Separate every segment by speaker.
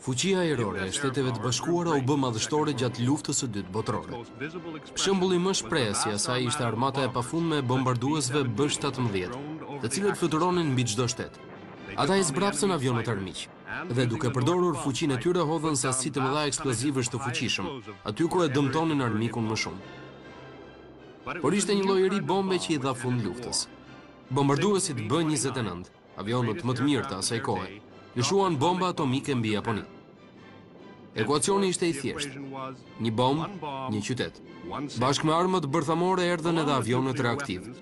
Speaker 1: Fuqia ajrore e Shteteve të Bashkuara u bë madhështore gjatë Luftës së Dytë Botërore. Shembulli më shprehës i asaj ishte armata e pafundme e bombarduesve B shtatëmbëdhjetë, të cilët fluturonin mbi çdo shtet. Ata i zbrapsën avionët armiq dhe duke përdorur fuqinë e tyre hodhën sasi të mëdha eksplozivësh të fuqishëm aty ku e dëmtonin armikun më shumë. Por ishte një lloj i ri bombe që i dha fund luftës. Bombarduesit B njëzet e nëntë Avionët më të mirë të asaj kohe lëshuan bomba atomike mbi Japoninë. Ekuacioni ishte i thjeshtë. Një bombë, një qytet. Bashkë me armët bërthamore erdhën edhe avionët reaktivë.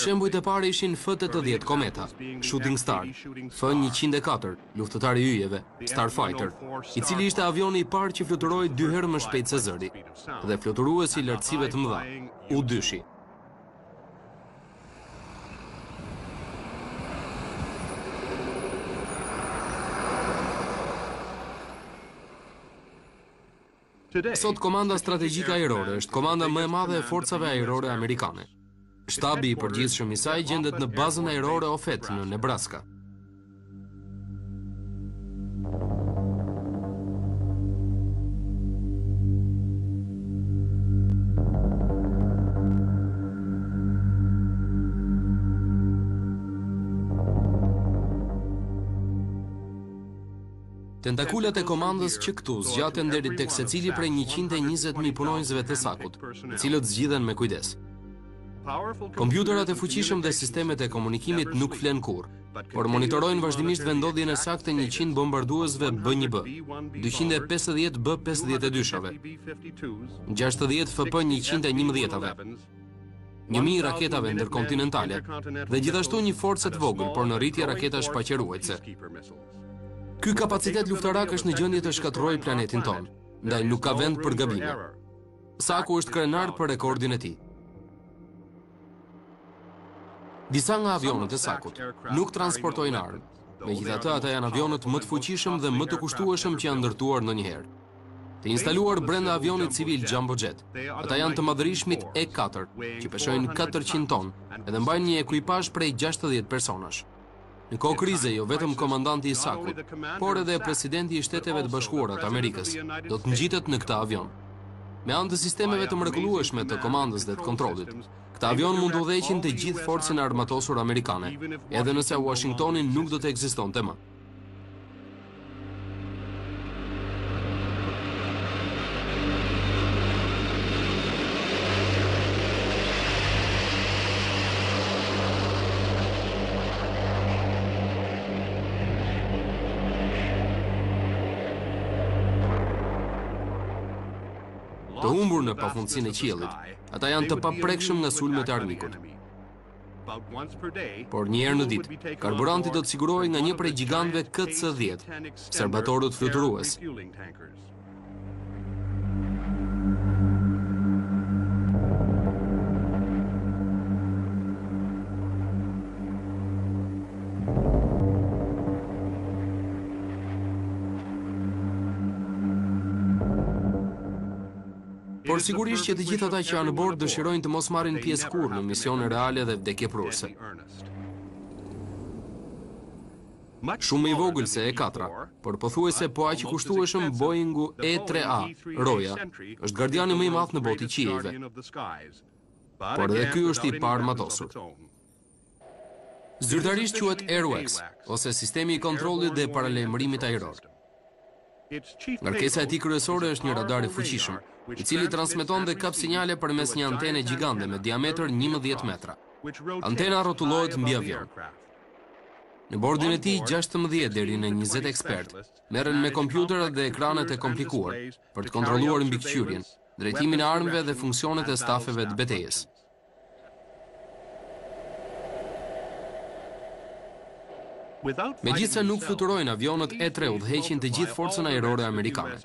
Speaker 1: Shembujt e parë ishin F-80 Kometa, Shooting Star, F-104, luftëtari i yjeve, Starfighter, i cili ishte avioni i parë që fluturoi dy herë më shpejt se zëri, dhe fluturuesi i lartësive të mëdha, U-2-shi. Sot Komanda Strategjike Ajrore është komanda më e madhe e forcave ajrore amerikane. Shtabi i përgjithshëm i saj gjendet në Bazën Ajrore Offutt në Nebraska. Tentakulat e komandës që këtu zgjaten deri tek secili prej njëqind e njëzet mijë punonjësve të SAK-ut, të cilët zgjidhen me kujdes. Kompjuterat e fuqishëm dhe sistemet e komunikimit nuk flenë kurrë. por monitorojnë vazhdimisht vendodhjen e saktë të njëqind bombarduesve B-1B, dyqind e pesëdhjetë B pesëdhjetë e dyshave, gjashtëdhjetë FB njëqind e njëmbëdhjetave, një mijë raketave ndërkontinentale dhe gjithashtu një forcë të vogël, por në rritje raketash paqeruajtëse. Ky kapacitet luftarak është në gjendje të shkatërrojë planetin tonë, ndaj nuk ka vend për gabime. SAK-u është krenar për rekordin e tij. Disa nga avionët e SAC-ut nuk transportojnë armë, megjithatë ata janë avionët më të fuqishëm dhe më të kushtueshëm që janë ndërtuar ndonjëherë. Të instaluar brenda avionit civil Jumbo Jet, ata janë të madhërishmit E4, që peshojnë 400 ton edhe mbajnë një ekuipazh prej 60 personash. Në kohë krize, jo vetëm komandanti i SAC-ut, por edhe presidenti i Shteteve të Bashkuara të Amerikës, do të ngjitet në këtë avion. Me anë të sistemeve të mrekullueshme të komandës dhe të kontrollit, këta avionë mund të udhëheqin të gjithë forcën e armatosur amerikane, edhe nëse Uashingtoni nuk do të ekzistonte më. Të humbur në pafundësinë e qiellit, ata janë të paprekshëm nga sulmet e armikut. Por një herë në ditë, karburanti do të sigurohej nga një prej gjigantëve KC-10, serbatorët fluturues. Por sigurisht që të gjithë ata që janë në bord dëshirojnë të mos marrin pjesë kurrë në misione reale dhe vdekjeprurëse. Shumë më i vogël se E katra, por pothuajse po aq i kushtueshëm Boeingu E-3A, Roja, është gardiani më i madh në botë i qiejve. Por edhe ky është i paarmatosur. Zyrtarisht quhet AWACS, ose Sistemi i Kontrollit dhe Paralajmërimit Ajror. Ngarkesa e tij kryesore është një radar i fuqishëm, i cili transmeton dhe kap sinjale përmes një antene gjigante me diametër njëmbëdhjetë metra. Antena rrotullohet mbi avion. Në bordin e tij, gjashtëmbëdhjetë deri në njëzet ekspertë merren me kompjuterat dhe ekranet e komplikuar për të kontrolluar mbikëqyrjen, drejtimin e armëve dhe funksionet e stafeve të betejës. Megjithëse nuk fluturojnë, avionët E tre udhëheqin të gjithë forcën ajrore amerikane.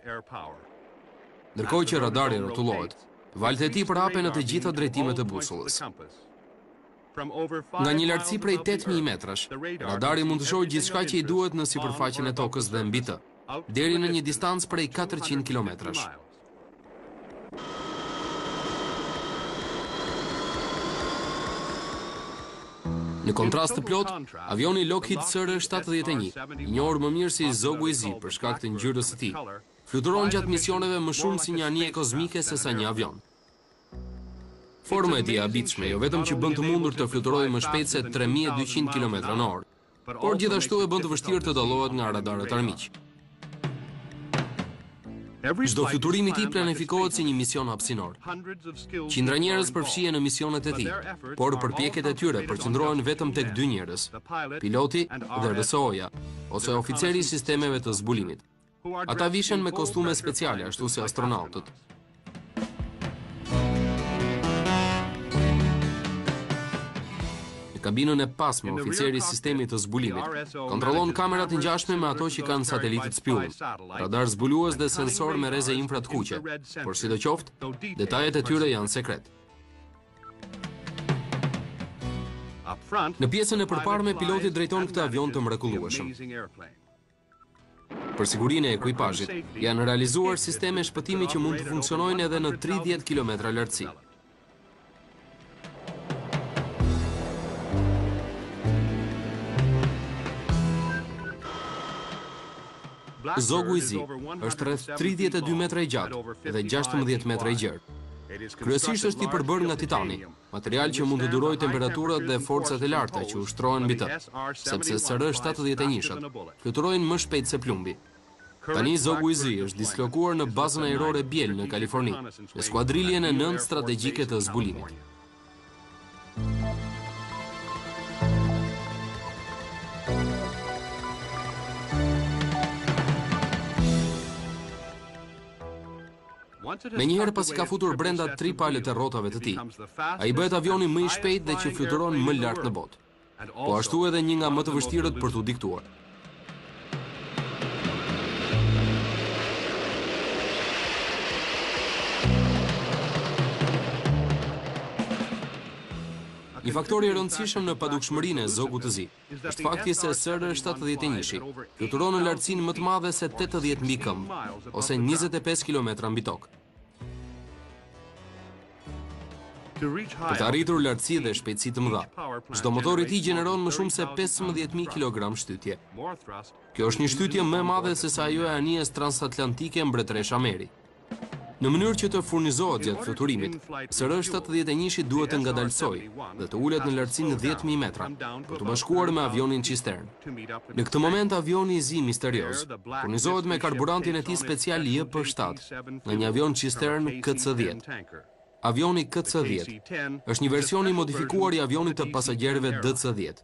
Speaker 1: Ndërkohë që radari rrotullohet, valët e tij përhapen në të gjitha drejtimet e busullës. Nga një lartësi prej 8.000 metrash, radari mund të shohë gjithçka që i duhet në sipërfaqen e tokës dhe mbi të, deri në një distancë prej 400 kilometrash. Në kontrast të plotë, avioni Lockheed SR-71, i njohur më mirë si Zogu i Zi për shkak të ngjyrës së tij, fluturon gjatë misioneve më shumë si një anije kozmike sesa një avion. Forma e tij e habitshme jo vetëm që bën të mundur të fluturojë më shpejt se tre mijë e dyqind kilometra në orë, por gjithashtu e bën të vështirë të dallohet nga radarët armiq. Çdo fluturim i tij planifikohet si një mision hapësinor. Qindra njerëz përfshihen në misionet e tij, por përpjekjet e tyre përqendrohen vetëm tek dy njerëz, piloti dhe RSO-ja, ose oficeri i sistemeve të zbulimit. Ata vishen me kostume speciale, ashtu si astronautët. Në kabinën e pasme oficeri i sistemit të zbulimit, kontrollon kamera të ngjashme me ato që kanë satelitët spiunë, radarë zbulues dhe sensorë me rreze infra të kuqe, por sidoqoftë, detajet e tyre janë sekret. Në pjesën e përparme, piloti drejton këtë avion të mrekullueshëm. Për sigurinë e ekuipazhit, janë realizuar sisteme shpëtimi që mund të funksionojnë edhe në 30 kilometra lartësi. Zogu i zi është rreth 32 metra i gjatë dhe 16 metra i gjerë. Kryesisht është i përbërë nga titani, material që mund të durojë temperaturat dhe forcat e larta që ushtrohen mbi të, sepse SR shtatëdhjetë e njëshat fluturojnë më shpejt se plumbi. Tani Zogu i Zi është dislokuar në Bazën Ajrore Beale në Kaliforni, në Skuadriljen e nëntë Strategjike të Zbulimit. Menjëherë pasi ka futur brenda tri palët e rrotave të tij, ai bëhet avioni më i shpejtë dhe që fluturon më lart në botë. Po ashtu edhe një nga më të vështirët për t'u diktuar. Një faktor i rëndësishëm në padukshmërinë e zogut të zi. Është fakti se SR shtatëdhjetë e njëshi fluturon në lartësinë më të madhe se tetëdhjetë mijë këmbë, ose njëzet e pesë kilometra mbi tokë. Për të arritur lartësi dhe shpejtësi të mëdha, çdo motor i tij gjeneron më shumë se pesëmbëdhjetë mijë kilogram shtytje. Kjo është një shtytje më e madhe sesa ajo e anijes transatlantike Mbretëresha Mary. Në mënyrë që të furnizohet gjatë fluturimit, SR 71-shi duhet të ngadalësojë dhe të ulet në lartësinë 10.000 metra, për t'u bashkuar me avionin çisternë. Në këtë moment, avioni i zi misterioz, furnizohet me karburantin e tij special JP 7, nga një avion çisternë KC 10. Avioni KC 10, është një version i modifikuar i avionit të pasagjerëve DC 10.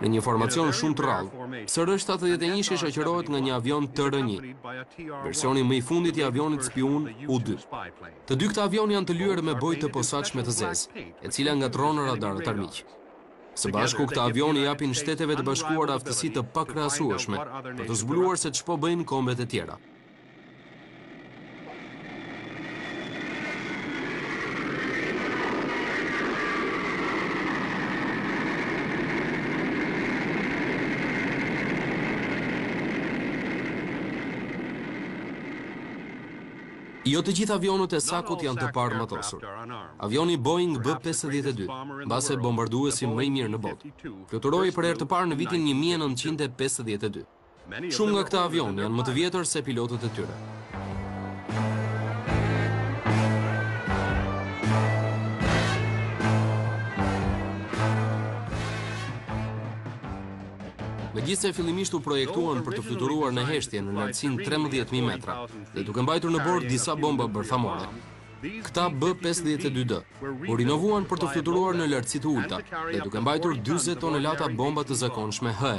Speaker 1: Në një formacion shumë të rrallë, SR 71-shi shoqërohet nga një avion TR-1, versioni më i fundit i avionit spiun U-2. Të dy këta avionë janë të lyer me bojë të posaçme të zezë, e cila ngatërron radarët armiq. Së bashku këta avionë i japin Shteteve të Bashkuara aftësi të pakrahasueshme për të zbuluar se ç'po bëjnë kombet e tjera. Jo të gjithë avionët e SAC-ut janë të paarmatosur. Avioni Boeing B pesëdhjetë e dy, mbase bombarduesi më i mirë në botë, fluturoi për herë të parë në vitin një mijë e nëntëqind e pesëdhjetë e dy. Shumë nga këta avionë janë më të vjetër se pilotët e tyre. Megjithëse fillimisht u projektuan për të fluturuar në heshtje në lartësinë trembëdhjetë mijë metra, dhe duke mbajtur në bord disa bomba bërthamore. Këta B-52D u rinovuan për të fluturuar në lartësi të ulëta dhe duke mbajtur 40 tonelata bomba të zakonshme HE.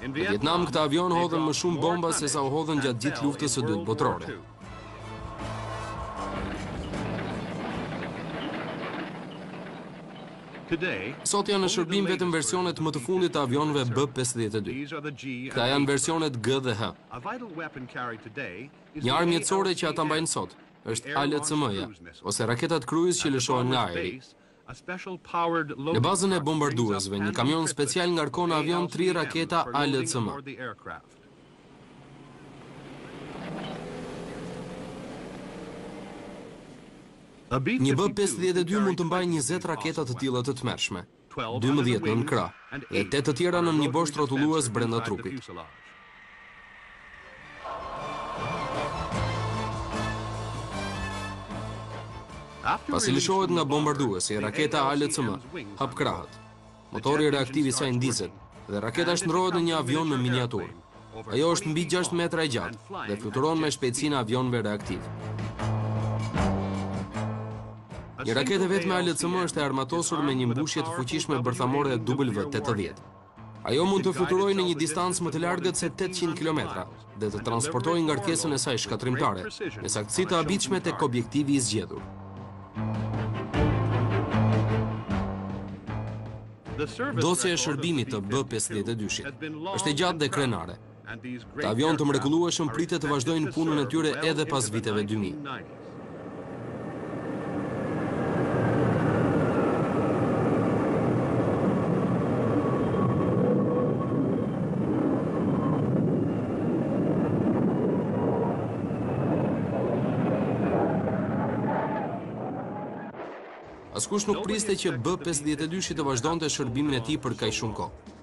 Speaker 1: Në Vietnam këta avionë hodhën më shumë bomba se sa u hodhën gjatë gjithë luftës së dytë botërore. Sot janë në shërbim vetëm versionet më të fundit të avionëve B-52. Këta janë versionet G dhe H. Një armë jetësore që ata mbajnë sot është ALCM-ja, ose raketat kruiz që lëshohen nga ajri. Në bazën e bombarduesve, një kamion special ngarkon në avion tri raketa ALCM. Një B pesëdhjetë e dy mund të mbajë njëzet raketa të tilla të tmerrshme, dymbëdhjetë nën krah dhe tetë të tjera në një bosht rrotullues brenda trupit. Pasi lëshohet nga bombarduesi, raketa ALCM hap krahët. Motori reaktiv i saj ndizet dhe raketa shndërrohet në një avion në miniaturë. Ajo është mbi 6 metra e gjatë dhe fluturon me shpejtësinë e avionëve reaktivë. Një raketë e vetme ALCM është e armatosur me një mbushje të fuqishme bërthamore W80. Ajo mund të fluturojë në një distancë më të largët se tetëqind kilometra dhe të transportojë ngarkesën e saj shkatërrimtare me saktësi të habitshme tek objektivi i zgjedhur. Dosja e shërbimit të B-pesëdhjetë e dyshit është e gjatë dhe krenare. Këta avionë të mrekullueshëm pritet të vazhdojnë punën e tyre edhe pas viteve dy mijë. Askush nuk priste që B-52-shi të vazhdonte shërbimin e tij për kaq shumë kohë.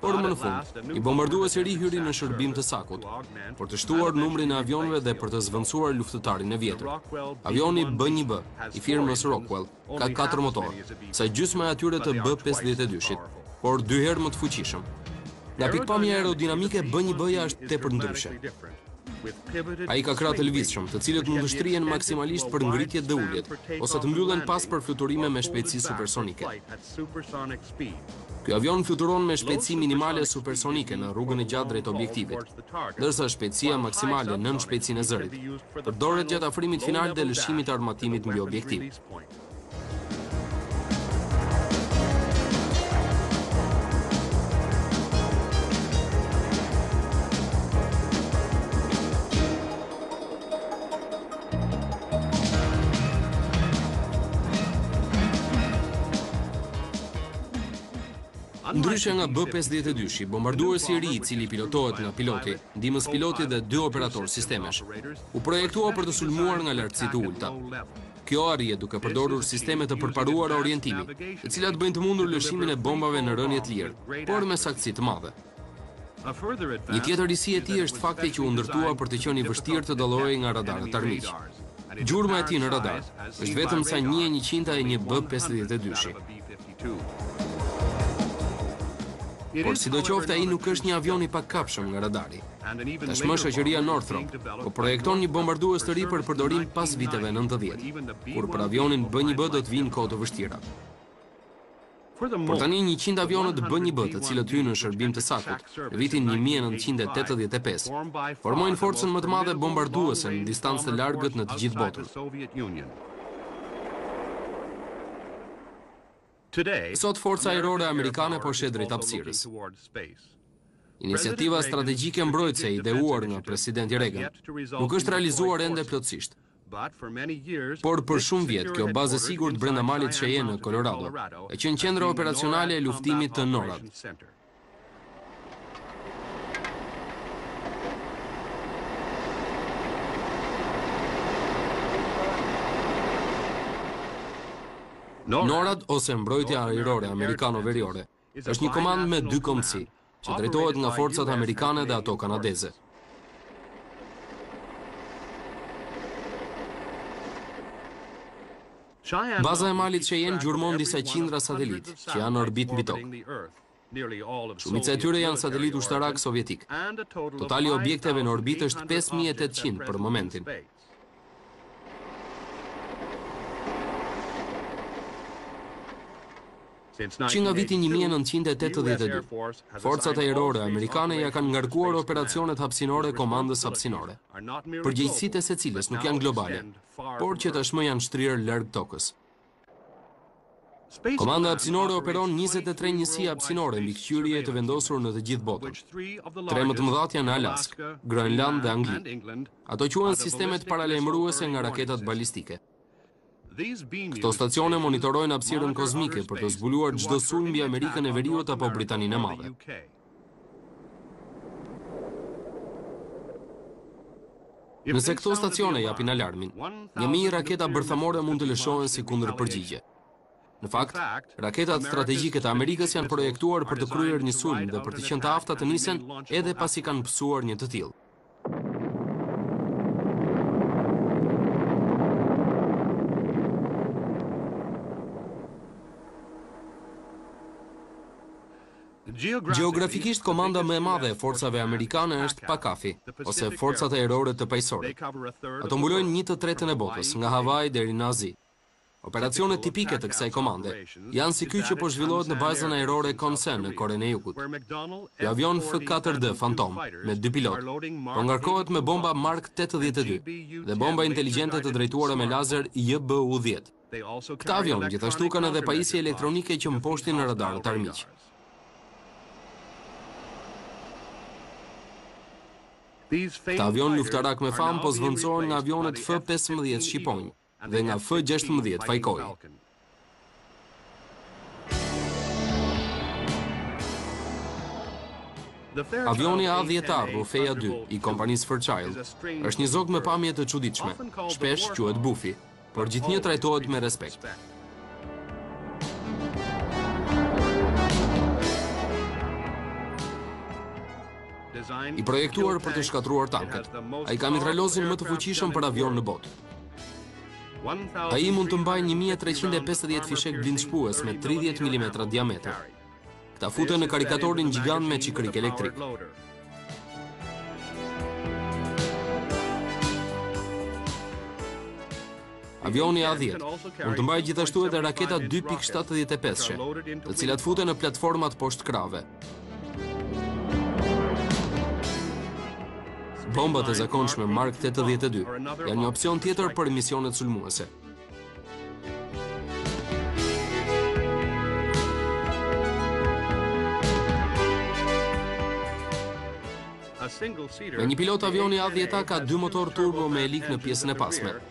Speaker 1: Por më në fund, një bombardues i ri hyri në shërbim të SAK-ut, për të shtuar numrin e avionëve dhe për të zvendësuar luftëtarin e vjetër. Avioni B-1B i firmës Rockwell ka 4 motorë, sa gjysma e atyre të B-52-shit, por dy herë më të fuqishëm. Nga pikëpamja aerodinamike, B-1B-ja është tepër ndryshe. Ai ka krahë të lëvizshëm, të cilët mund të shtrihen maksimalisht për ngritjet dhe uljet, ose të mbyllen pas për fluturime me shpejtësi supersonike. Ky avion fluturon me shpejtësi minimale supersonike në rrugën e gjatë drejt objektivit, ndërsa shpejtësia maksimale nën shpejtësinë e zërit përdoret gjatë afrimit final dhe lëshimit të armatimit mbi objektiv. Ndryshe nga B-52-shi, bombarduesi i ri i cili pilotohet nga piloti, ndihmës piloti dhe dy operatorë sistemesh, u projektua për të sulmuar nga lartësi të ulëta. Kjo arrihet duke përdorur sisteme të përparuara orientimi, të cilat bëjnë të mundur lëshimin e bombave në rënie të lirë, por me saktësi të madhe. Një tjetër risi e tij është fakti që u ndërtua për të qenë i vështirë të dallohej nga radarët armiq. Gjurma e tij në radar është vetëm sa një e njëqinta e një B pesëdhjetë e dy-shi. Por sidoqoftë ai nuk është një avion i pakapshëm nga radari. Tashmë shoqëria Northrop po projekton një bombardues të ri për përdorim pas viteve nëntëdhjetë, kur për avionin B-1B do të vijnë kohë të vështira. Por tani njëqind avionët B-1B të cilët hynë në shërbim të SAK-ut në vitin një mijë e nëntëqind e tetëdhjetë e pesë, formojnë forcën më të madhe bombarduese në distancë të largët në të gjithë botën. Sot Forca Ajrore Amerikane po sheh drejt hapësirës. Iniciativa strategjike mbrojtëse e ideuar nga Presidenti Reagan nuk është realizuar ende plotësisht. Por për shumë vjet kjo bazë e sigurt brenda malit Cheyenne në Kolorado ka qenë qendra operacionale e luftimit të NORAD. NORAD ose Mbrojtja Ajrore Amerikano-Veriore Është një komandë me dy kombësi, që drejtohet nga forcat amerikane dhe ato kanadeze. Baza e malit Shejen gjurmon disa qindra satelitë që janë në orbitë mbi tokë. Shumica e tyre janë satelitë ushtarakë sovjetikë. Totali i objekteve në orbitë është 5.800 për momentin. Që nga viti 1982, Forcat Ajrore Amerikane ia kanë ngarkuar operacionet hapësinore Komandës Hapësinore, përgjegjësitë e së cilës nuk janë globale, por që tashmë janë shtrirë larg tokës. Komanda hapësinore operon njëzet e tre njësi hapësinore mbikëqyrjeje të vendosura në të gjithë botën. Tre më të mëdhat janë në Alaskë, Groenland dhe Angli. Ato quhen sistemet paralajmëruese nga raketat balistike. Këto stacione monitorojnë hapësirën kozmike për të zbuluar çdo sulm mbi Amerikën e Veriut apo Britaninë e Madhe. Nëse këto stacione japin alarmin, një mijë raketa bërthamore mund të lëshohen si kundërpërgjigje. Në fakt, raketat strategjike të Amerikës janë projektuar për të kryer një sulm dhe për të qenë të afta të nisen edhe pasi kanë pësuar një të tillë. Gjeografikisht komanda më e madhe e forcave amerikane është Pakafi, ose Forcat Ajrore të Paqësorit. Ato mbulojnë një të tretën e botës, nga Hawaii deri në Azi. Operacionet tipike të kësaj komande janë si ky që po zhvillohet në bazën ajrore Kunsan në Korenë e Jugut. Ky avion F-katër-D Fantom me dy pilotë po ngarkohet me bomba Mark tetëdhjetë e dy dhe bomba inteligjente të drejtuara me lazer GBU dhjetë. Këta avionë gjithashtu kanë edhe pajisje elektronike që mposhtin radarët armiq. Këta avionë luftarakë me famë po zëvendësohen nga avionët F-pesëmbëdhjetë shqiponjë. dhe nga F gjashtëmbëdhjetë Fajkoi. Avioni A dhjetë A Rrufeja dy i kompanisë Fairchild është një zog me pamje të çuditshme, shpesh quhet bufi, por gjithnjë trajtohet me respekt. I projektuar për të shkatërruar tanket, ai ka mitralozin më të fuqishëm për avion në botë. Ai mund të mbajë 1350 fishek blindshpues me 30 mm diametër. Këta futen në karikatorin gjigand me çikrik elektrik. Avioni A10 mund të mbajë gjithashtu edhe raketa 2.75-she, të cilat futen në platformat poshtë krahëve. Bombat e zakonshme Mark 82 janë një opcion tjetër për misionet sulmuese. Me një pilot avioni A10 ka dy motorë turbo me elikë në pjesën e pasme.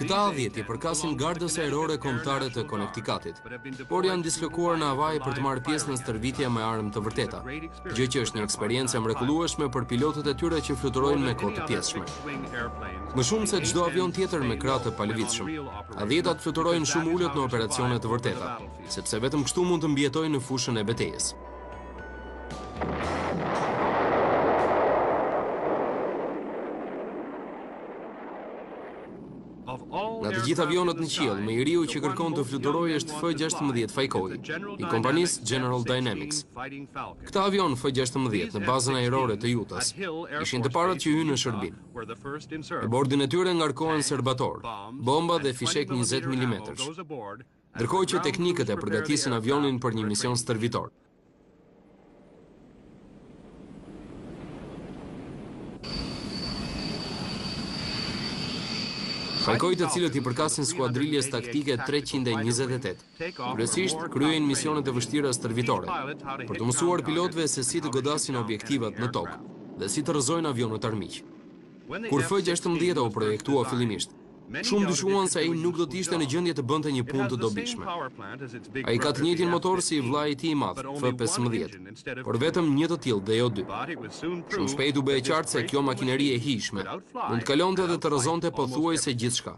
Speaker 1: Këta A-dhjetë i përkasin Gardës Ajrore Kombëtare të Konektikatit, por janë dislokuar në Avajë për të marrë pjesë në stërvitje me armë të vërteta, gjë që është një eksperiencë e mrekullueshme për pilotët e tyre që fluturojnë me kohë të pjesshme. Më shumë se çdo avion tjetër me krahë të palëvizshëm, A-dhjetat fluturojnë shumë ulët në operacione të vërteta, sepse vetëm kështu mund të mbijetojnë në fushën e betejës. Nga të gjithë avionët në qiell, më i riu që kërkon të fluturojë është F-16 Fajkoi, i kompanisë General Dynamics. Këta avionë F-16 në bazën ajrore të Jutas ishin të parët që hynë në shërbim. Në bordin e tyre ngarkohen serbatorë, bomba dhe fishekë njëzet milimetrësh. Ndërkohë që teknikët e përgatisin avionin për një mision stërvitor. Fajkonjtë, të cilët i përkasin skuadriljes taktike 328, kryesisht kryejnë misionet e vështira stërvitore, për të mësuar pilotëve se si të godasin objektivat në tokë dhe si të rrëzojnë avionët armiq. Kur F-gjashtëmbëdhjeta u projektua fillimisht, Shumë dyshuan se ai nuk do të ishte në gjendje të bënte një punë të dobishme. Ai ka të njëjtin motor si vëllai i tij i madh, F-pesëmbëdhjetë, por vetëm një të tillë dhe jo dy. Shumë shpejt u bë e qartë se kjo makineri e hijshme mund të kalonte dhe të rrëzonte pothuajse gjithçka.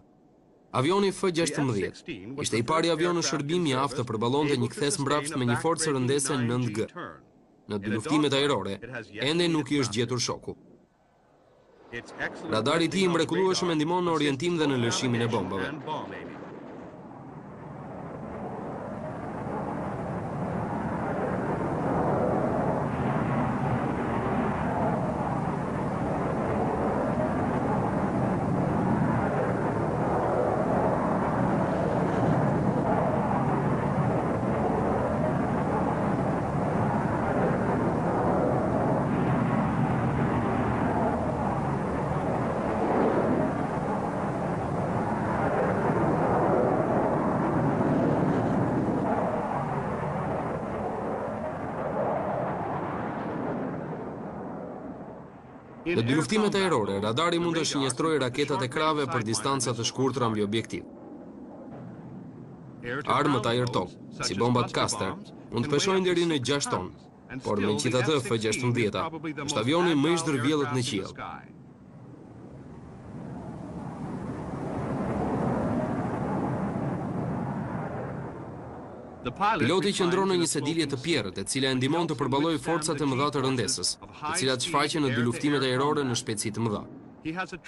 Speaker 1: Avioni F-gjashtëmbëdhjetë ishte i pari avion në shërbim i aftë të përballonte një kthesë mbrapsht me një forcë rëndese nëntë G. Në dyluftimet ajrore, ende nuk i është gjetur shoku. Radari i tij i mrekullueshëm e ndihmon në orientim dhe në lëshimin e bombave. Në dyluftimet ajrore, radari mund të shënjestrojë raketat e krahëve për distanca të shkurtra mbi objektiv. Armët ajër-tokë, si bombat Cluster, Mund të peshojnë deri në gjashtë tonë, por megjithatë F gjashtëmbëdhjetë A është avioni më i zhdërvjellët në qiell. Piloti qëndron në një sedilje të pjerrët, e cila e ndihmon të përballojë forcat e mëdha të rëndesës, të cilat shfaqen në dyluftimet ajrore në shpejtësi të mëdha.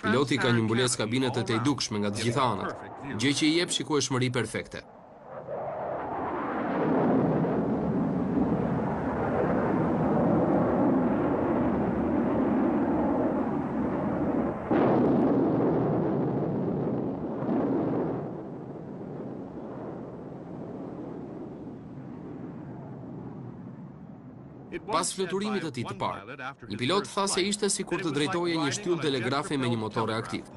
Speaker 1: Piloti ka një mbulesë kabine të tejdukshme nga të gjitha anët, gjë që i jep shikueshmëri perfekte. Pas fluturimit të tij të parë, një pilot tha se ishte sikur të drejtoje një shtyllë telegrafi me një motor reaktiv.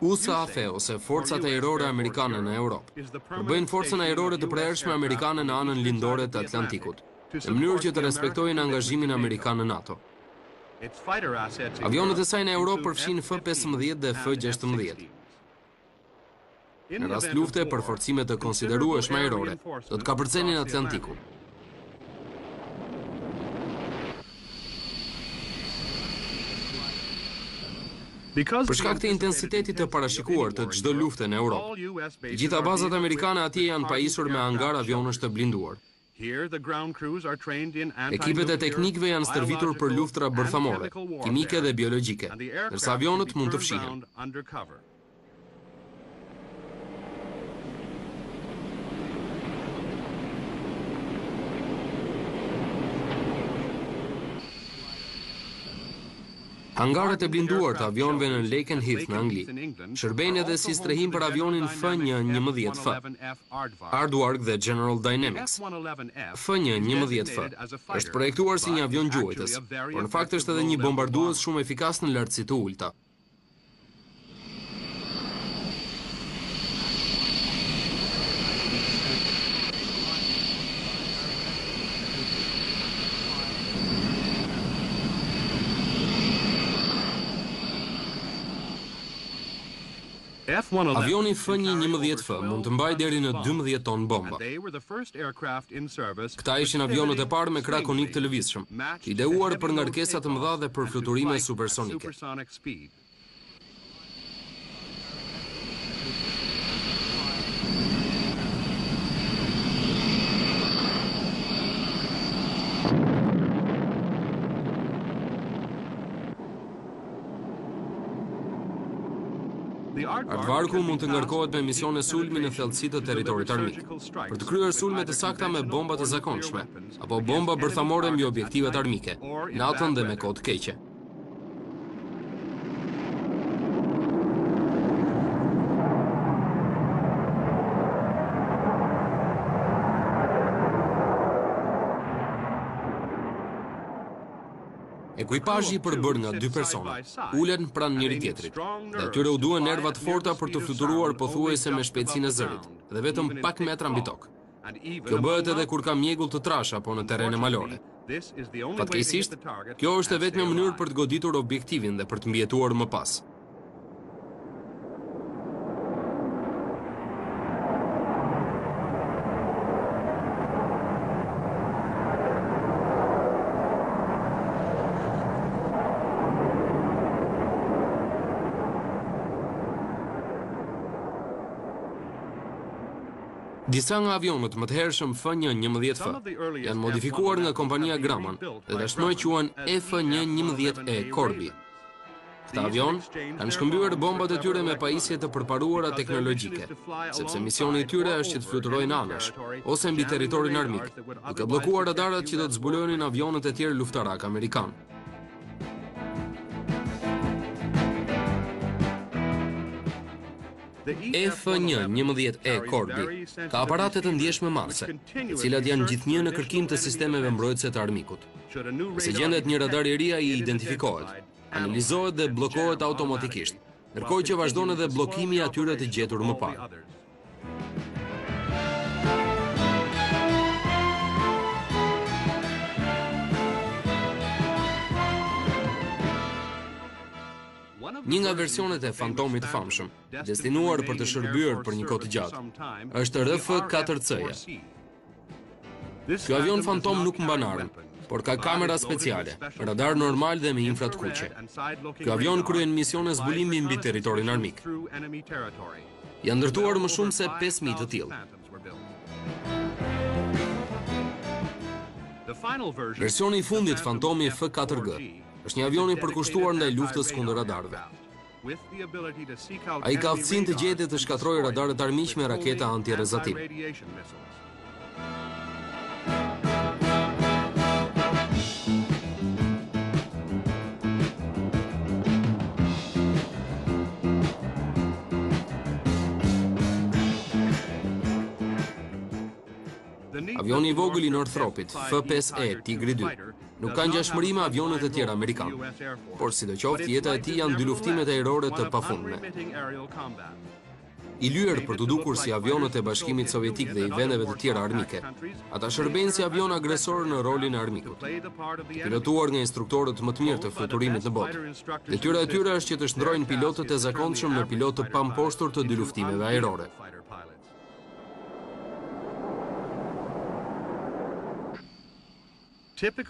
Speaker 1: USAFE ose Forcat Ajrore Amerikane në Europë, përbëjnë Forcën Ajrore të Përhershme Amerikane në anën lindore të Atlantikut, në mënyrë që të respektojnë angazhimin Amerikan në NATO. Avionët e saj në Europë përfshijnë F-15 dhe F-16. Në rast lufte, përforcime të konsiderueshme ajrore do të kapërcenin Atlantikun. Për shkak të intensitetit të parashikuar të çdo lufte në Europë, të gjitha bazat amerikane atje janë pajisur me hangarë avionësh të blinduar, Here, the ground crews are trained in anti-nuclear, biological warfare, and the aircraft are equipped with advanced weapons. Ekipet e teknikëve janë stërvitur për luftëra bërthamore, kimike dhe biologjike, ndërsa avionët mund të fshihen. Hangaret e blinduar të avionëve në Lakenheath në Angli shërbejnë edhe si strehim për avionin F-njëmbëdhjetë F. Aardvark dhe General Dynamics. F një njëmbëdhjetë F është projektuar si një avion gjuajtës, por në fakt është edhe një bombardues shumë efikas në lartësi të ulëta. Avioni F-njëqind e njëmbëdhjetë F mund të mbajë deri në dymbëdhjetë tonë bomba. Këta ishin avionët e parë me krah konik të lëvizshëm, ideuar për ngarkesa të mëdha dhe për fluturime supersonike. Ardvarku mund të ngarkohet me misione sulmi në thellësi të territorit armik, për të kryer sulme të sakta me bomba të zakonshme, apo bomba bërthamore mbi objektivet armike, natën dhe me kohë të keqe. Ekuipazhi i përbërë nga dy persona ulen pranë njëri-tjetrit dhe atyre u duhen nerva të forta për të fluturuar pothuajse me shpejtësinë e zërit dhe vetëm pak metra mbi tokë. Kjo bëhet edhe kur ka mjegull të trashë apo në terrene malore. Fatkeqësisht, kjo është e vetmja mënyrë për të goditur objektivin dhe për të mbijetuar më pas. Disa nga avionët më të hershëm F-111F janë modifikuar nga kompania Grumman dhe tashmë quhen F-111E Korbi. Këta avionë kanë shkëmbyer bombat e tyre me pajisje të përparuara teknologjike, sepse misioni i tyre është që të fluturojnë anësh ose mbi territorin armik, duke bllokuar radarat që do të zbulonin avionët e tjerë luftarakë amerikanë. F-111E Korbi ka aparate të ndjeshme marrëse, të cilat janë gjithnjë në kërkim të sistemeve mbrojtëse të armikut. Nëse gjendet një radar i ri ai identifikohet, analizohet dhe bllokohet automatikisht, ndërkohë që vazhdon edhe bllokimi i atyre të gjetur më parë. Një nga versionet e Fantomit të famshëm, destinuar për të shërbyer për një kohë të gjatë, është RF-4C-ja, Ky avion Fantom nuk mban armë, por ka kamera speciale, radar normal dhe me infra të kuqe. Ky avion kryen misione zbulimi mbi territorin armik. Janë ndërtuar më shumë se 5000 të tillë. Versioni i fundit Fantomi F4G është një avion i përkushtuar ndaj luftës kundër radarëve. Ai ka aftësinë të gjejë dhe të shkatërrojë radarët armiq me raketa anti-rrezatim. Avioni i vogël i Northropit, F-5E, Tigri-2, Nuk ka ngjashmëri me avionët e tjerë amerikanë. Por sidoqoftë, jeta e tij janë dyluftimet ajrore të pafundme. I lyer për t'u dukur si avionët e Bashkimit Sovjetik dhe i vendeve të tjera armike, ata shërbejnë si avion agresor në rolin e armikut. Pilotuar nga instruktorët më të mirë të fluturimit në botë, detyra e tyre është që të shndrojnë pilotët e zakonshëm në pilotë të pamposhtur të dyluftimeve ajrore.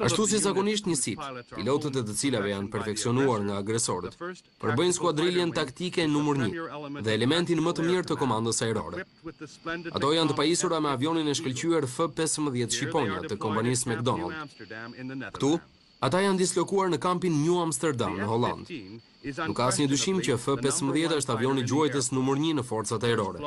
Speaker 1: Ashtu si zakonisht njësitë, pilotët e të cilave janë perfeksionuar nga agresorët, përbëjnë skuadriljen taktike numër një dhe elementin më të mirë të komandës ajrore. Ato janë të pajisura me avionin e shkëlqyer F pesëmbëdhjetë Shqiponja të kompanisë McDonald. Këtu, ata janë dislokuar në kampin New Amsterdam në Holandë. Nuk ka asnjë dyshim që F-pesëmbëdhjetë është avioni gjuajtës numër një në Forcat Ajrore.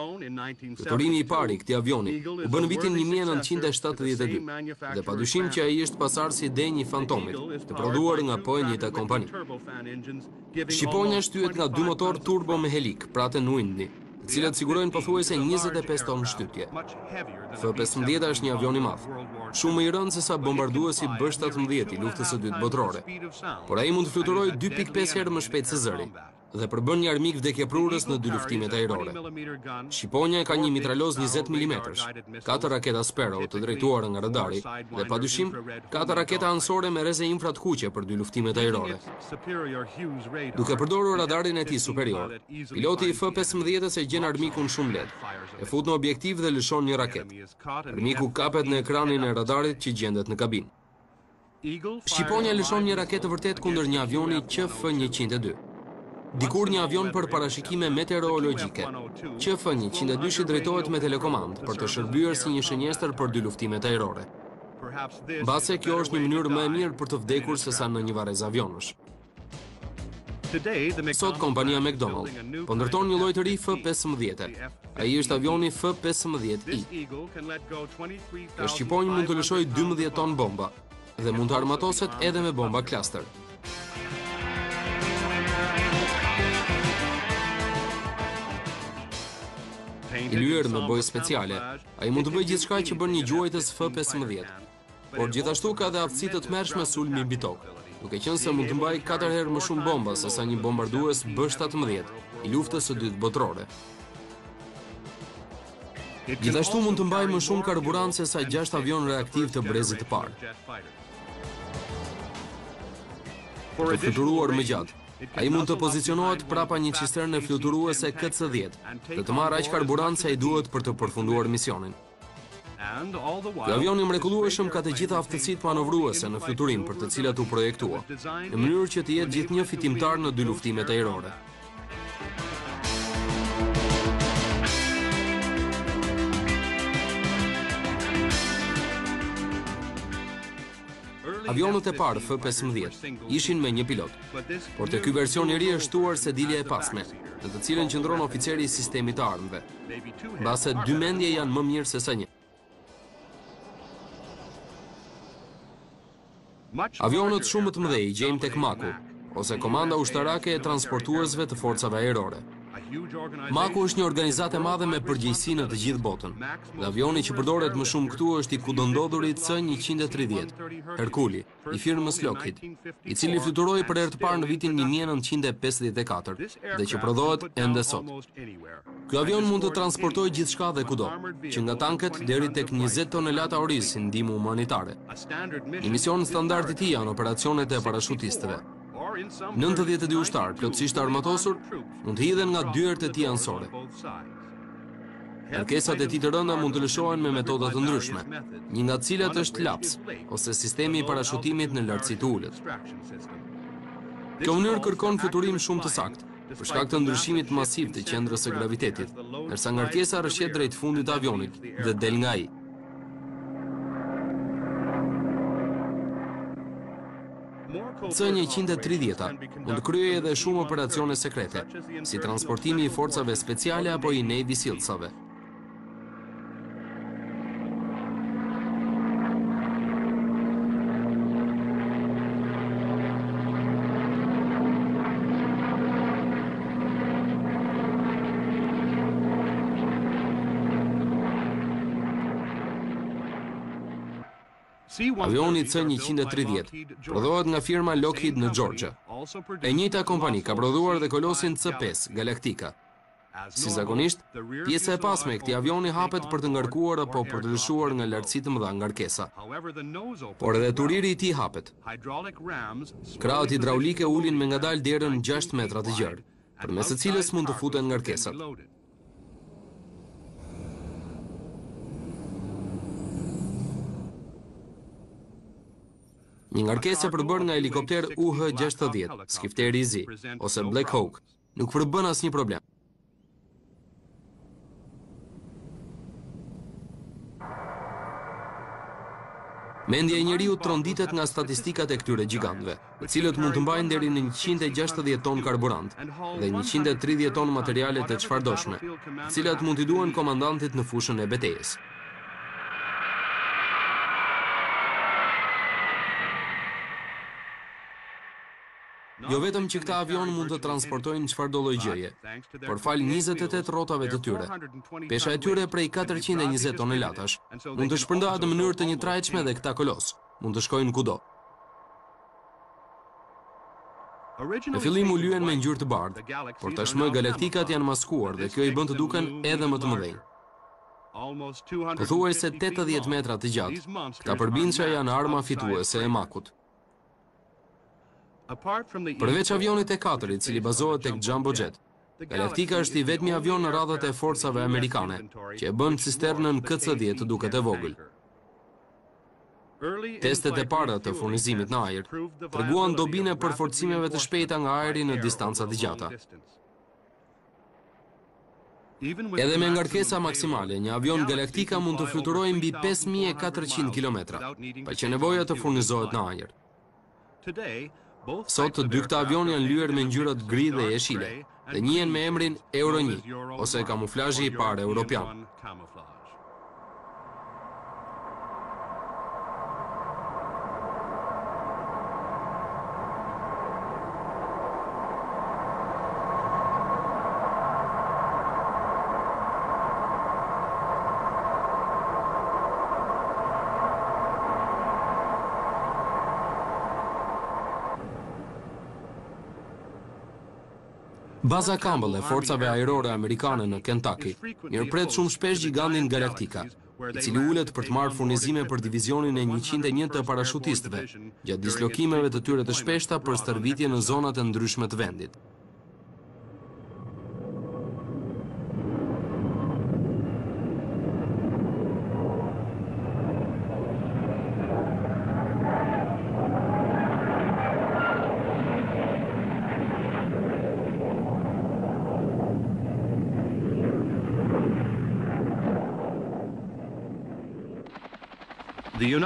Speaker 1: Fluturimi i parë i këtij avioni u bë në vitin një mijë e nëntëqind e shtatëdhjetë e dy dhe padyshim që ai është pasardhës i denjë i Phantom-it të prodhuar nga po e njëjta kompani. Shqiponja shtyhet nga dy motorë turbo me helikë, Pratt and Whitney. të cilat sigurojnë pothuajse njëzet e pesë tonë shtytje. F pesëmbëdhjetë është një avion i madh, shumë më i rëndë se sa bombarduesi B shtatëmbëdhjetë i Luftës së Dytë Botërore. Por ai mund të fluturojë dy pikë pesë herë më shpejt se zëri dhe përbën një armik vdekjeprurës në dyluftimet ajrore. Shqiponja ka një mitraloz njëzet milimetrash, katër raketa Sparrow të drejtuara nga radari dhe padyshim katër raketa anësore me rreze infra të kuqe për dyluftimet ajrore. Duke përdorur radarin e tij superior, piloti i F-pesëmbëdhjetës e gjen armikun shumë lehtë, e fut në objektiv dhe lëshon një raketë. Armiku kapet në ekranin e radarit që gjendet në kabinë. Shqiponja lëshon një raketë të vërtetë kundër një avioni QF-njëqind e dy. Dikur një avion për parashikime meteorologjike, QF-njëqind e dy-shi drejtohet me telekomandë për të shërbyer si një shënjestër për dyluftimet ajrore. Mbase kjo është një mënyrë më e mirë për të vdekur sesa në një varrezë avionësh. Sot kompania McDonald po ndërton një lloj të ri F-pesëmbëdhjetë. Ai është avioni F-pesëmbëdhjetë E. Kjo shqiponjë mund të lëshojë dymbëdhjetë ton bomba dhe mund të armatoset edhe me bomba cluster. I lyer me bojë speciale, Ai mund të bëjë gjithçka që bën një gjuajtës F pesëmbëdhjetë, por gjithashtu ka dhe aftësi të tmerrshme sulmi mbi tokë, duke qenë se mund të mbajë katër herë më shumë bomba sesa një bombardues B shtatëmbëdhjetë i Luftës së Dytë Botërore. Gjithashtu mund të mbajë më shumë karburant sesa gjashtë avionë reaktivë të Brezit të Parë. Për të fluturuar më gjatë, Ai mund të pozicionohet prapa një cisterne fluturuese KC dhjetë dhe të marrë aq karburant sa i duhet për të përfunduar misionin. Ky avion i mrekullueshëm ka të gjitha aftësitë manovruese në fluturim për të cilat u projektua, në mënyrë që të jetë gjithnjë fitimtar në dyluftimet ajrore. Avionët e parë F-15 ishin me një pilot, por te ky version i ri është shtuar sedilja e pasme, në të cilën qëndron oficeri i sistemit të armëve. Mbase dy mendje janë më mirë sesa një. Avionët shumë më të mëdhenj i gjejmë tek Maku, ose komanda ushtarake e transportuesve të forcave ajrore. Maku është një organizatë e madhe me përgjegjësi në të gjithë botën, dhe avioni që përdoret më shumë këtu është i kudondodhuri C-130, Herkuli, i firmës Lockheed, i cili fluturoi për herë të parë në vitin një mijë e nëntëqind e pesëdhjetë e katër dhe që prodhohet ende sot. Ky avion mund të transportojë gjithçka dhe kudo, që nga tanket deri tek njëzet tonelata oriz si ndihmë humanitare. Një mision standard i tij janë operacionet e parashutistëve. Nëntëdhjetë e dy ushtarë, plotësisht të armatosur, mund të hidhen nga dyert e tij anësore. Ngarkesat e tij të rënda mund të lëshohen me metoda të ndryshme, një nga të cilat është laps ose sistemi i parashutimit në lartësi të ulët. Kjo mënyrë kërkon fluturim shumë të saktë, për shkak të ndryshimit masiv të qendrës së gravitetit, ndërsa ngarkesa rrëshqet drejt fundit të avionit dhe del nga ai. C njëqind e tridhjeta mund të kryejë edhe shumë operacione sekrete, si transportimi i forcave speciale apo i Navy Seals-ave. Avioni C njëqind e tridhjetë prodhohet nga firma Lockheed në Xhorxhia. E njëjta kompani ka prodhuar dhe kolosin C pesë, Galactica. Si zakonisht, pjesa e pasme e këtij avioni hapet për të ngarkuar apo për të lëshuar nga lartësi të mëdha ngarkesa. Por edhe turiri i tij hapet. Krahët hidraulike ulin me ngadalë derën gjashtë metra të gjerë, përmes së cilës mund të futen ngarkesat. Një ngarkesë e përbërë nga helikopterë UH-60, skifteri i zi, ose Black Hawk, nuk përbën asnjë problem. Mendja e njeriut tronditet nga statistikat e këtyre gjigantëve. të cilët mund të mbajnë deri në njëqind e gjashtëdhjetë tonë karburant dhe njëqind e tridhjetë tonë materiale të çfarëdoshme, të cilat mund t'i duhen komandantit në fushën e betejës. Jo vetëm që këta avionë mund të transportojnë çfarëdo lloj gjëje, por falë njëzet e tetë rrotave të tyre, pesha e tyre prej katërqind e njëzet tonelatash, mund të shpërndahet në mënyrë të njëtrajtshme dhe këta kolosë, Mund të shkojnë kudo. Në fillim u lyen me ngjyrë të bardhë, por tashmë galaktikat janë maskuar dhe kjo i bën të duken edhe më të mëdhenj. Pothuajse 80 metra të gjatë, këta përbindësha janë arma fituese e makut. Përveç avionit E-katër, i cili bazohet tek Jumbo Jet, Galaktika është i vetmi avion në radhët e forcave amerikane, që e bën cisternën KC-10 të duket e vogël. Testet e para të furnizimit në ajër, treguan dobinë e përforcimeve të shpejta nga ajri në distanca të gjata. Edhe me ngarkesa maksimale, një avion Galaktika mund të fluturojë mbi 5.400 km, pa qenë nevoja të furnizohet në ajër. Sot të dy këta avionë janë lyer me ngjyrat gri dhe jeshile dhe njihen me emrin Euro një ose kamuflazhi i parë europian. Baza Campbell e Forcave Ajrore Amerikane në Kentucky mirëpret shumë shpesh gjigantin Galaktika, i cili ulet për të marrë furnizime për divizionin e njëqind e një të parashutistëve, gjatë dislokimeve të tyre të shpeshta për stërvitje në zonat e ndryshme të vendit.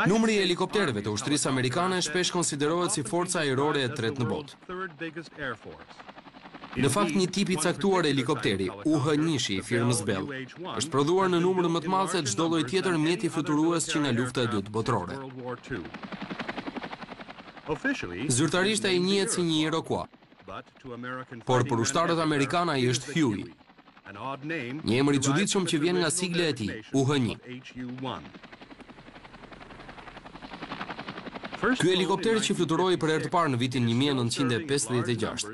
Speaker 1: Numri i helikopterëve të ushtrisë amerikane shpesh konsiderohet si forca ajrore e tretë në botë. Në fakt, një tip i caktuar helikopteri, UH një shi i firmës Bell, është prodhuar në numër më të madh se çdo lloj tjetër mjeti fluturues që nga Lufta e Dytë Botërore. Zyrtarisht ai njihet si një Iroquois, por për ushtarët amerikanë ai është Huey. Një emër i çuditshëm që vjen nga sigla e tij, UH-një. Ky helikopter që fluturoi për herë të parë në vitin një mijë e nëntëqind e pesëdhjetë e gjashtë,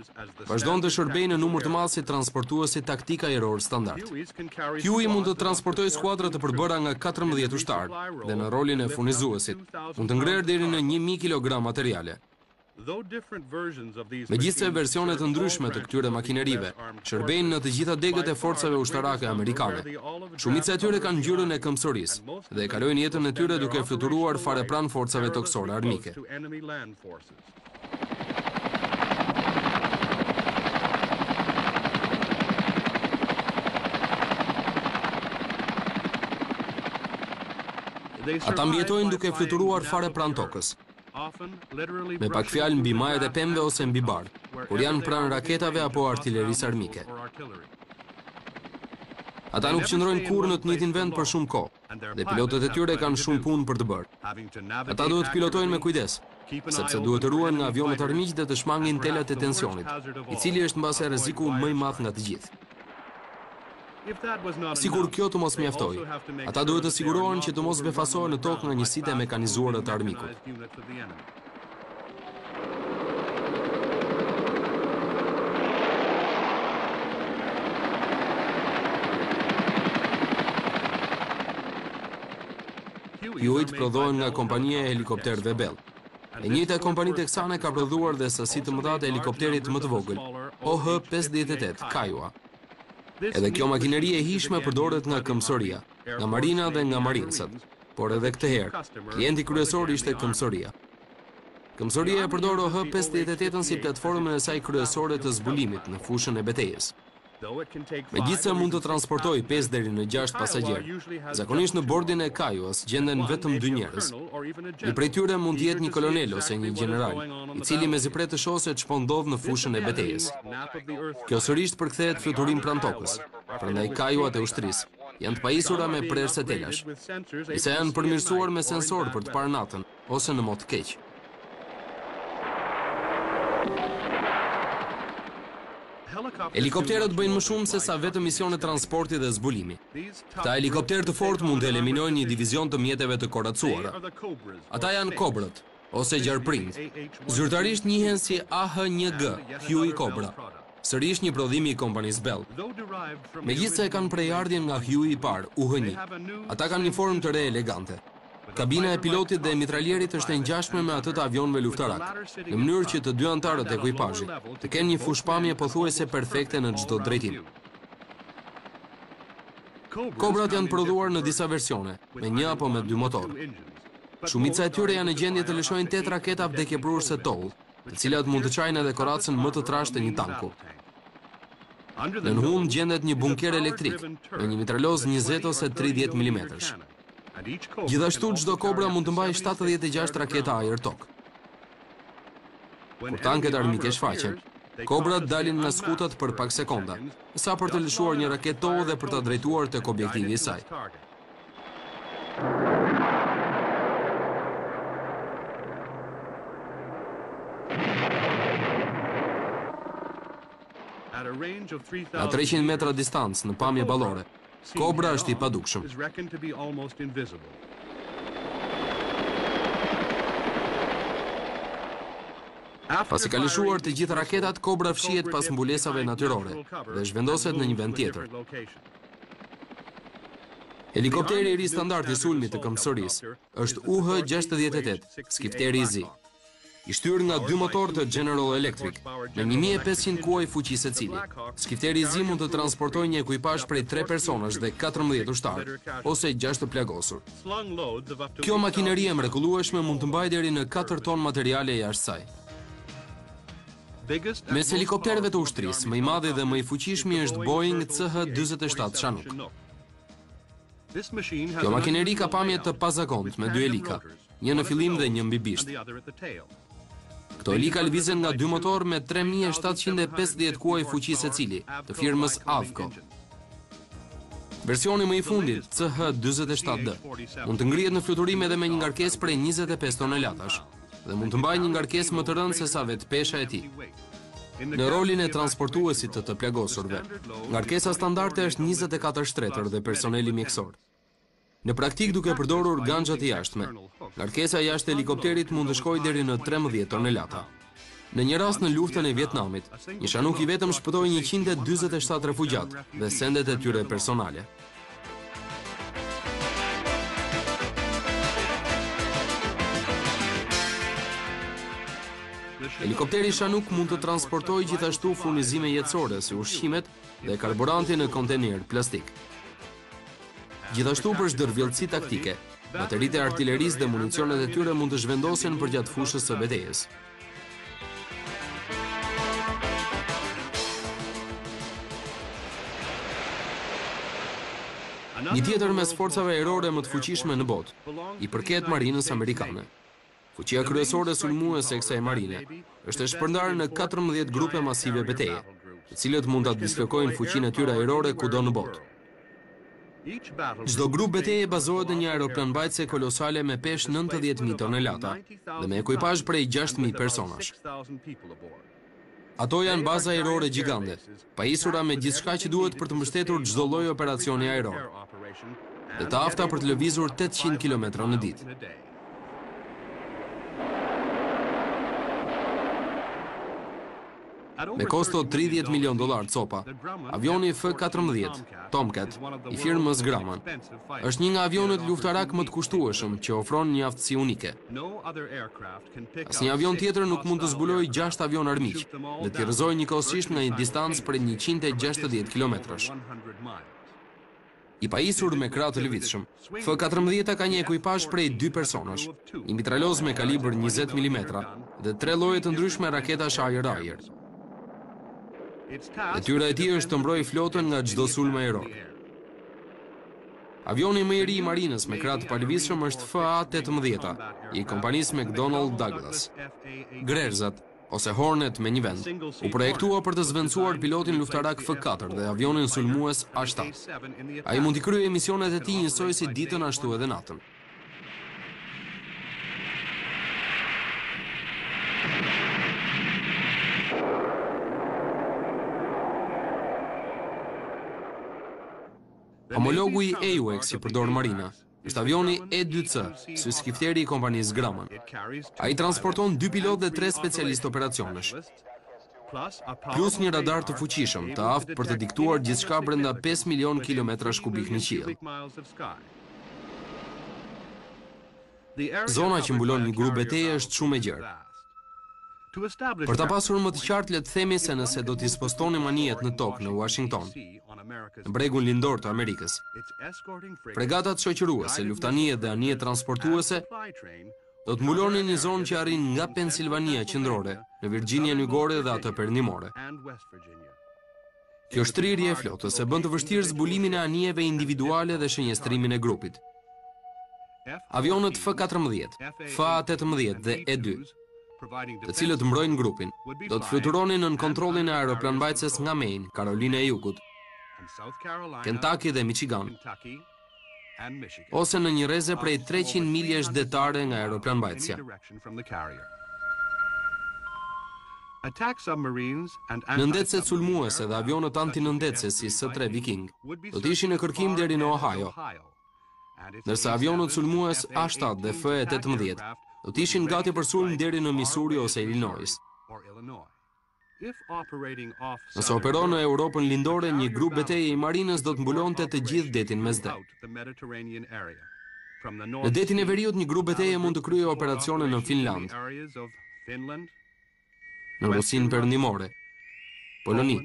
Speaker 1: vazhdon të shërbejë në numër të madh si transportuesi taktik ajror standard. Huey mund të transportojë skuadra të përbëra nga katërmbëdhjetë ushtarë dhe në rolin e furnizuesit, mund të ngrerë deri në një mijë kilogramë materiale. Megjithëse versione të ndryshme të këtyre makinerive shërbejnë në të gjitha degët e forcave ushtarake amerikane, shumica e tyre kanë ngjyrën e këmbësorisë dhe e kalojnë jetën e tyre duke fluturuar fare pranë forcave tokësore armike. Ata mbijetojnë duke fluturuar fare pranë tokës. me pak fjalë mbi majat e pemëve ose mbi bar, kur janë pranë raketave apo artilerisë armike. Ata nuk qëndrojnë kurrë në të njëjtin vend për shumë kohë, dhe pilotët e tyre kanë shumë punë për të bërë. Ata duhet të pilotojnë me kujdes, sepse duhet të ruhen nga avionët armiq dhe të shmangin telat e tensionit, i cili është mbase rreziku më i madh nga të gjithë. Sikur kjo të mos mjaftojë, ata duhet të sigurohen që të mos befasohen në tokë nga njësitë e mekanizuara të armikut. Huey-t prodhohen nga kompania e helikopterëve Bell. E njëjta kompani teksane ka prodhuar dhe sasi të mëdha të helikopterit më të vogël, OH pesëdhjetë e tetë, Kiowa. Edhe kjo makineri e hijshme përdoret nga këmbësoria, nga marina dhe nga marinsat, por edhe këtë herë, klienti kryesor ishte këmbësoria. Këmbësoria e përdor OH pesëdhjetë e tetën si platformën e saj kryesore të zbulimit në fushën e betejës. Megjithëse mund të transportojë pesë deri në gjashtë pasagjerë, zakonisht në bordin e Kiowas gjenden vetëm dy njerëz. Një prej tyre mund të jetë një kolonel ose një gjeneral, i cili mezi pret të shohë se ç'po ndodh në fushën e betejës. Kjo sërish përkthehet fluturim pranë tokës, prandaj Kiowa-t e ushtrisë janë të pajisura me prerëse telash. Disa janë përmirësuar me sensorë për të parë natën. ose në mot keq. Helikopterët bëjnë më shumë se sa vetëm misione transporti dhe zbulimi. Këta helikopterë të fortë mund të eliminojnë një divizion të mjeteve të koracuara. Ata janë Kobrat, ose gjarprinjtë. Zyrtarisht njihen si AH-1G, Huey Cobra, sërish një prodhim i kompanisë Bell. Megjithëse e kanë prejardhjen nga Huey i parë, UH-1, ata kanë një formë të re elegante. Kabina e pilotit dhe e mitraljerit është e ngjashme me atë të avionëve luftarakë, në mënyrë që të dy anëtarët e ekuipazhit të kenë një fushëpamje pothuajse perfekte në çdo drejtim. Kobrat janë prodhuar në disa versione, me një apo me dy motorë. Shumica e tyre janë në gjendje të lëshojnë 8 raketa vdekjeprurëse TOW, të cilat mund të çajnë edhe koracën më të trashë të një tanku. Nën hundë gjendet një bunker elektrik, me një mitraloz 20 ose 30 mm. Gjithashtu, çdo Cobra mund të mbajë shtatëdhjetë e gjashtë raketa ajër-tokë. Kur tanket armike shfaqen, Cobra-t dalin nga skutat për pak sekonda, sa për të lëshuar një raketë TOW dhe për ta drejtuar tek objektivi i saj. Nga treqind metra distancë, në pamje ballore, Kobra është i padukshëm. Pasi ka lëshuar të gjitha raketat, Kobra fshihet pas mbulesave natyrore dhe zhvendoset në një vend tjetër. Helikopteri i ri standard i sulmit të këmbësorisë është UH-68, Skifteri i Zi. I shtyrë nga dy motorë të General Electric, me një mijë e pesëqind kuaj fuqi secili, skifteri i zi mund të transportojë një ekuipazh prej tre personash dhe katërmbëdhjetë ushtarë, ose gjashtë të plagosur. Kjo makineri e mrekullueshme mund të mbajë deri në katër ton materiale jashtë saj. Mes helikopterëve të ushtrisë, më i madhi dhe më i fuqishmi është Boeing CH dyzet e shtatë Chinook. Kjo makineri ka pamje të pazakontë me dy elika, Një në fillim dhe një mbi bisht. Këto elika lëvizen nga dy motorë me 3750 kuaj fuqi secili, të firmës Avco. Versioni më i fundit, CH47D, mund të ngrihet në fluturim edhe me një ngarkesë prej 25 tonelatash dhe mund të mbajë një ngarkesë më të rëndë se sa vetë pesha e tij. Në rolin e transportuesit të të plagosurve, ngarkesa standarde është 24 shtretër dhe personeli mjekësor. Në praktikë duke përdorur ganxha të jashtme, ngarkesa jashtë helikopterit mund të shkojë deri në trembëdhjetë tonelata. Në një rast në luftën e Vietnamit, një shanuk i vetëm shpëtoi njëqind e dyzet e shtatë refugjatë dhe sendet e tyre personale. Helikopteri shanuk mund të transportojë gjithashtu furnizime jetësore si ushqimet dhe karburanti në kontenerë plastik. Gjithashtu për zhdërvjellësi taktike, bateritë e artilerisë dhe municionet e tyre mund të zhvendosen përgjatë fushës së betejës. Një tjetër mes forcave ajrore më të fuqishme në botë, i përket marinës amerikane. Fuqia kryesore sulmuese e kësaj marine është e shpërndarë në katërmbëdhjetë grupe masive beteje, të cilët mund ta dislokojnë fuqinë e tyre ajrore kudo në botë. Çdo grup beteje bazohet në një aeroplanmbajtëse kolosale me peshë nëntëdhjetë mijë tonelata dhe me ekuipazh prej gjashtë mijë personash. Ato janë baza ajrore gjigande, pajisura me gjithçka që duhet për të mbështetur çdo lloj operacioni ajror dhe të afta për të lëvizur tetëqind kilometra në ditë. Me kosto tridhjetë milionë dollarë copa, avioni F katërmbëdhjetë, Tomcat, i firmës Grumman, është një nga avionët luftarakë më të kushtueshëm që ofron një aftësi unike. Asnjë avion tjetër nuk mund të zbulojë gjashtë avionë armiq dhe t'i rrëzojë njëkohësisht nga një distancë prej njëqind e gjashtëdhjetë kilometrash. I pajisur me krahë të lëvizshëm, F katërmbëdhjetë ka një ekuipazh prej dy personash, një mitraloz me kalibër njëzet milimetra dhe tre lloje të ndryshme raketash ajër-ajër. Detyra e tij është të mbrojë flotën nga çdo sulm ajror. Avioni më i ri i marinës me krah të palëvizshëm është FA-tetëmbëdhjetë i kompanisë McDonnell Douglas. Grerzat, ose Hornet me një vend, u projektua për të zëvendësuar pilotin luftarak F-katër dhe avionin sulmues A-shtatë. Ai mund t'i kryejë misionet e tij njësoj si ditën ashtu edhe natën. Homologu i AWACS që përdor Marina është avioni E-2C, syskifteri i kompanisë Grumman. Ai transporton dy pilotë dhe tre specialistë operacionesh, plus një radar të fuqishëm, të aftë për të diktuar gjithçka brenda pesë milionë kilometrash kubik në qiell. Zona që mbulon një grup beteje është shumë e gjerë. Për ta pasur më të qartë le të themi se nëse do t'i spostonim anijet në tokë në Washington, në bregun lindor të Amerikës, fregatat shoqëruese, luftanijet dhe anijet transportuese do të mbulonin një zonë që arrin nga Pensilvania qendrore në Virginian jugore dhe atë perëndimore. Kjo shtrirje e flotës e bën të vështirë zbulimin e anijeve individuale dhe shënjestrimin e grupit. Avionët F-14, FA-18 dhe E-2, të cilët mbrojnë grupin, do të fluturonin nën kontrollin e aeroplanmbajtëses nga Maine, Karolina e Jugut, Kentucky dhe Michigan. ose në një rreze prej treqind miljesh detare nga aeroplanmbajtësja. Nëndetëset sulmuese dhe avionët antinëndetëse si S tre Viking do të ishin në kërkim deri në Ohio, ndërsa avionët sulmues A shtatë dhe F e tetëmbëdhjetë do të ishin gati për sulm deri në Misuri ose Illinois. Nëse operon në Europën Lindore, një grup beteje i marinës do të mbulonte të gjithë Detin Mesdhe. Në Detin e Veriut, një grup beteje mund të kryejë operacione në Finlandë, në Rusinë Perëndimore, Poloni,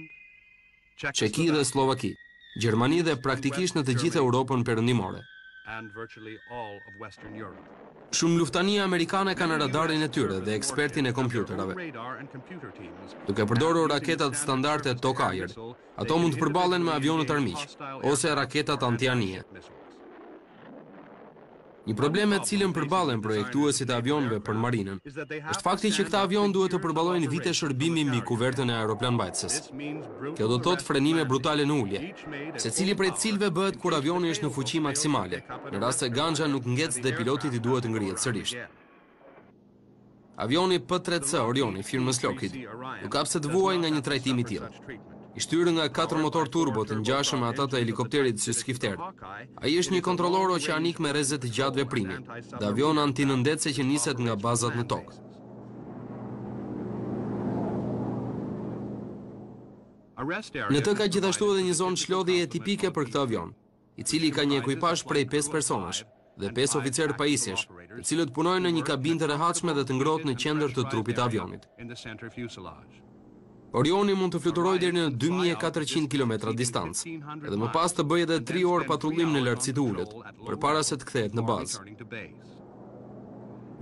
Speaker 1: Çeki dhe Sllovaki, Gjermani dhe praktikisht në të gjithë Europën Perëndimore. Shumë luftanije amerikane kanë radarin e tyre dhe ekspertin e kompjuterave. Duke përdorur raketat standarde tokë-ajër, ato mund të përballen me avionët armiq ose raketat anti-anije. Një problem me të cilën përballen projektuesit e avionëve për marinën, është fakti që këta avionë duhet të përballojnë vite shërbimi mbi kuvertën e aeroplanmbajtëses. Kjo do të thotë frenime brutale në ulje, secili prej të cilëve bëhet kur avioni është në fuqi maksimale, në rast se ganxha nuk ngec dhe pilotit i duhet të ngrihet sërisht. Avioni P-3C Orion i firmës Lockheed nuk ka pse të vuajë nga një trajtim i tillë. I shtyrë nga katër motorë turbo të ngjashëm me ata të helikopterit Syskifter, ai është një kontrollor oqeanik me rreze të gjatë veprimi dhe avion antinëndetëse që niset nga bazat në tokë. Në të ka gjithashtu edhe një zonë çlodhjeje tipike për këtë avion. i cili ka një ekuipazh prej pesë personash dhe pesë oficerë pajisjesh, të cilët punojnë në një kabinë të rehatshme dhe të ngrohtë në qendër të trupit të avionit. Orioni mund të fluturojë deri në 2400 kilometra distancë edhe më pas të bëjë edhe 3 orë patrullim në lartësi të ulët, përpara se të kthehet në bazë.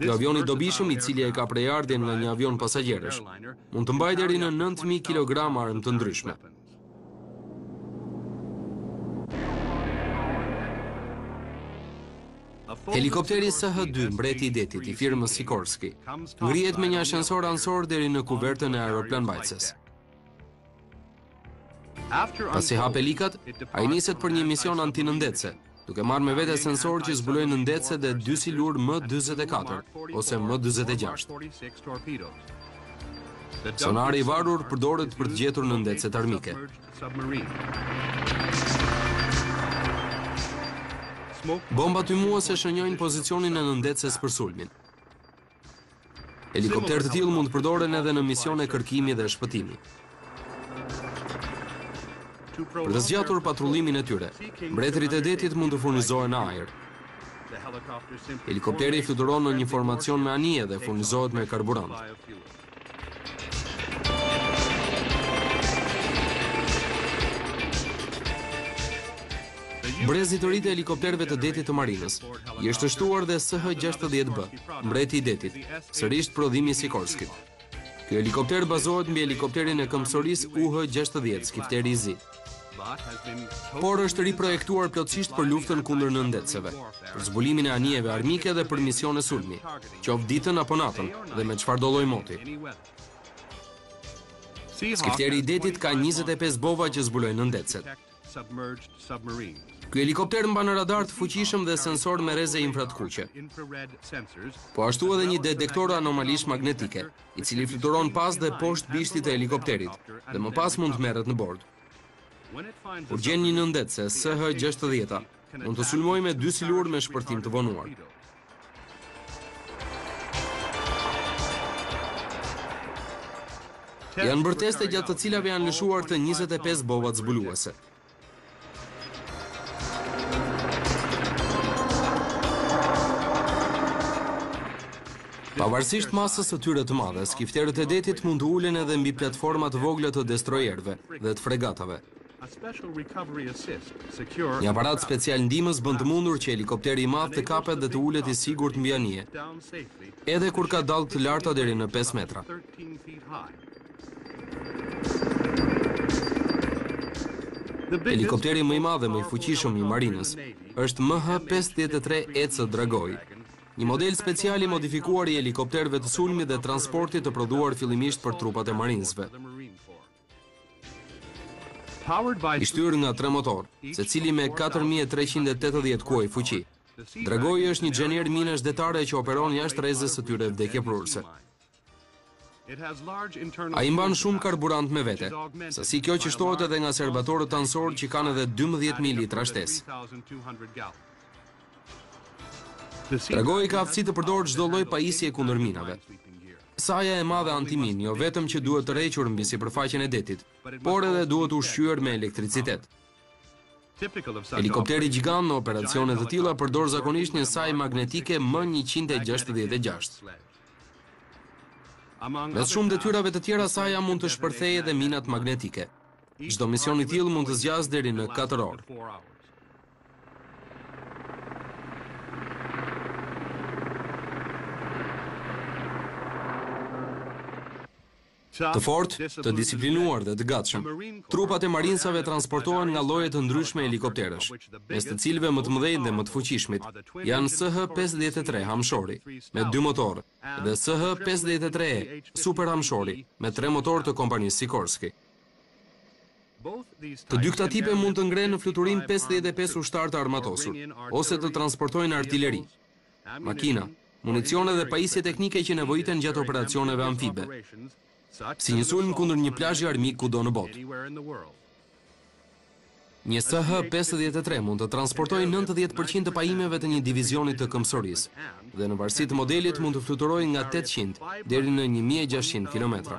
Speaker 1: Ky avion i dobishëm, i cili e ka prejardhjen nga një avion pasagjerësh, mund të mbajë deri në 9000 kilograma armë të ndryshme. Helikopteri SH-2, mbreti i detit, i firmës Sikorski, ngrihet me një ashensor anësor deri në kuvertën e aeroplanmbajtëses. Pasi hap elikat, ai niset për një mision antinëndetse, duke marrë me vete sensorë që zbulojnë nëndetëset dhe dy silurë M dyzet e katër ose M dyzet e gjashtë. Sonari i varur përdoret për të gjetur nëndetëset armike. Bomba tymuese shënjojnë pozicionin e nëndetëses për sulmin. Helikopterë të tillë mund të përdoren edhe në misione kërkimi dhe shpëtimi. Për të zgjatur patrullimin e tyre, mbretërit e detit mund të furnizohen në ajër. Helikopteri fluturon në një formacion me anije dhe furnizohet me karburant. Brezit të ri të helikopterëve të detit të marinës i është shtuar dhe SH-60B, mbreti i detit, sërisht prodhim i Sikorskit. Ky helikopter bazohet mbi helikopterin e këmbësorisë UH-60, skifteri i zi. por është riprojektuar plotësisht për luftën kundër nëndetëseve, për zbulimin e anijeve armike dhe për misione sulmi, qoftë ditën apo natën dhe me çfarëdo lloj moti. Skifteri i detit ka 25 bova që zbulojnë nëndetëset. Ky helikopter mban radar të fuqishëm dhe sensorë me rreze infra të kuqe, po ashtu edhe një detektor anomalish magnetike, i cili fluturon pas dhe poshtë bishtit të helikopterit dhe më pas mund të merret në bord. Kur gjen një nëndetëse, SH-60 mund të sulmojë me dy silurë me shpërthim të vonuar. Janë bërë teste gjatë të cilave janë lëshuar të 25 bovat zbuluese. Pavarësisht masës së tyre të madhe, skifterët e detit mund të ulen edhe mbi platforma të vogla të destrojerëve dhe të fregatave. Një aparat special ndihmës bën të mundur që helikopteri i madh të kapet dhe të ulet i sigurt mbi anije, edhe kur ka dallgë të larta deri në pesë metra. Helikopteri më i madh dhe më i fuqishëm i Marinës është MH-53 E Sea Dragon, një model special i modifikuar i helikopterëve të sulmit dhe transportit të prodhuar fillimisht për trupat e Marinësve. I shtyrë nga tre motorë, secili me 4.380 kuaj fuqi, Dragoi është një xhenier minash detare që operon jashtë rrezes së tyre vdekjeprurëse. Ai mban shumë karburant me vete, sasi kjo që shtohet edhe nga serbatorët anësorë që kanë edhe dymbëdhjetë mijë litra shtesë. Dragoi ka aftësi të përdorë çdo lloj pajisjeje kundër minave. Saja e madhe antiminë jo vetëm që duhet tërhequr mbi sipërfaqen e detit, por edhe duhet ushqyer me elektricitet. Helikopteri gjigant në operacione të tilla përdor zakonisht një sajë magnetike M njëqind e gjashtëdhjetë e gjashtë. Mes shumë detyrave të tjera saja mund të shpërthejë edhe minat magnetike. Çdo mision i tillë mund të zgjasë deri në katër orë. Të fortë, të disiplinuar dhe të gatshëm, trupat e marinsave transportohen nga lloje të ndryshme helikopterësh, mes të cilëve më të mëdhenjtë dhe më të fuqishmit janë SH pesëdhjetë e tre Hamshori, me dy motorë, dhe SH pesëdhjetë e tre E, Super Hamshori, me tre motorë të kompanisë Sikorsky. Të dy këta tipe mund të ngrenë në fluturim pesëdhjetë e pesë ushtarë të armatosur, ose të transportojnë artileri, makina, municione dhe pajisje teknike që nevojiten gjatë operacioneve amfibe, si një sulm kundër një plazhi armik kudo në botë. Një SH pesëdhjetë e tre mund të transportojë nëntëdhjetë për qind të pajimeve të një divizioni të këmbësorisë dhe në varësi të modelit mund të fluturojë nga tetëqind deri në një mijë e gjashtëqind kilometra.